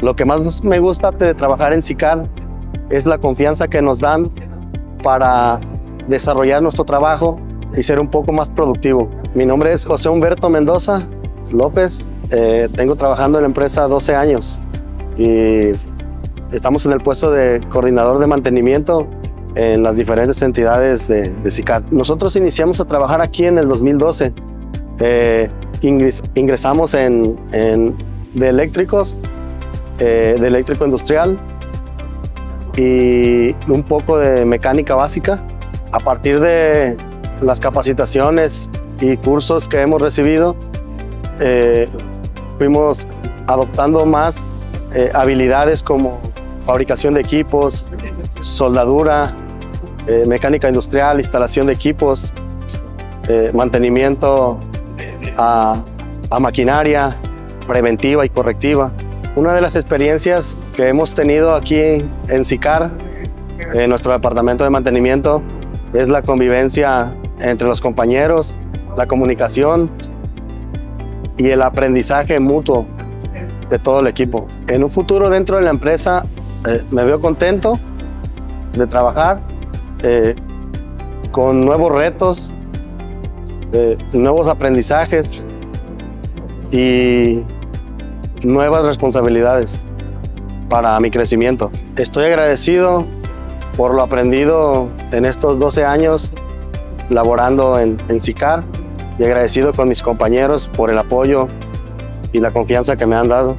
Lo que más me gusta de trabajar en SICAR es la confianza que nos dan para desarrollar nuestro trabajo y ser un poco más productivo. Mi nombre es José Humberto Mendoza López. Eh, tengo trabajando en la empresa 12 años y estamos en el puesto de coordinador de mantenimiento en las diferentes entidades de, de SICAR. Nosotros iniciamos a trabajar aquí en el 2012. Eh, ingresamos en, de eléctricos, eh, de eléctrico industrial y un poco de mecánica básica. A partir de las capacitaciones y cursos que hemos recibido, eh, fuimos adoptando más eh, habilidades como fabricación de equipos, soldadura, mecánica industrial, instalación de equipos, mantenimiento a, maquinaria preventiva y correctiva. Una de las experiencias que hemos tenido aquí en SICAR, en nuestro departamento de mantenimiento, es la convivencia entre los compañeros, la comunicación y el aprendizaje mutuo de todo el equipo. En un futuro dentro de la empresa eh, me veo contento de trabajar eh, con nuevos retos, nuevos aprendizajes y nuevas responsabilidades para mi crecimiento. Estoy agradecido por lo aprendido en estos 12 años laborando en, en SICAR y agradecido con mis compañeros por el apoyo y la confianza que me han dado.